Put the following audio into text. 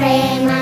prema